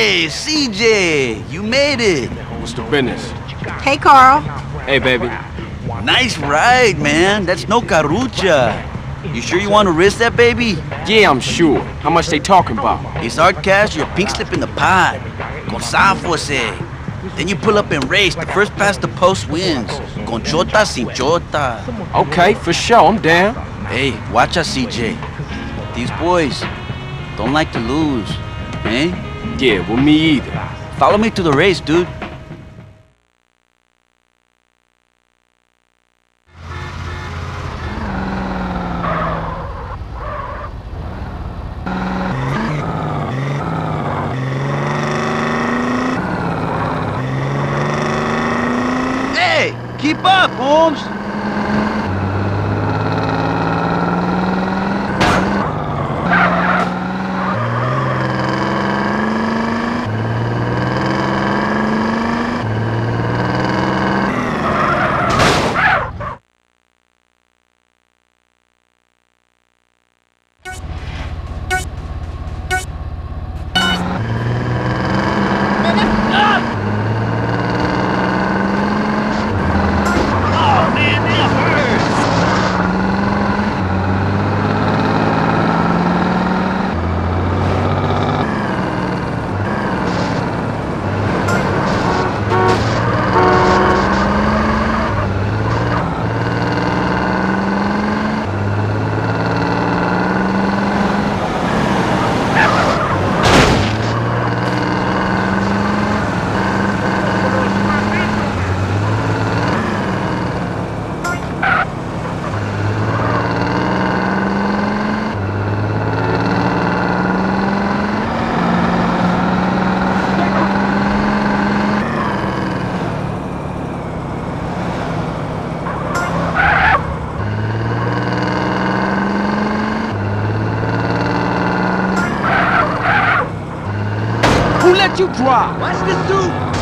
CJ, you made it. What's the business? Hey, Carl. Hey, baby. Nice ride, man. That's no carucha. You sure you want to risk that, baby? Yeah, I'm sure. How much they talking about? It's our cash, your pink slip in the pot. Con safos. Then you pull up and race. The first past the post wins. Con chota sin chota. Okay, for sure. I'm down. Hey, watch out, CJ. These boys don't like to lose. Eh? Yeah, well, me either. Follow me to the race, dude. Hey, keep up, Holmes. Oh, man, that hurts. Who let you drive? Watch this dude.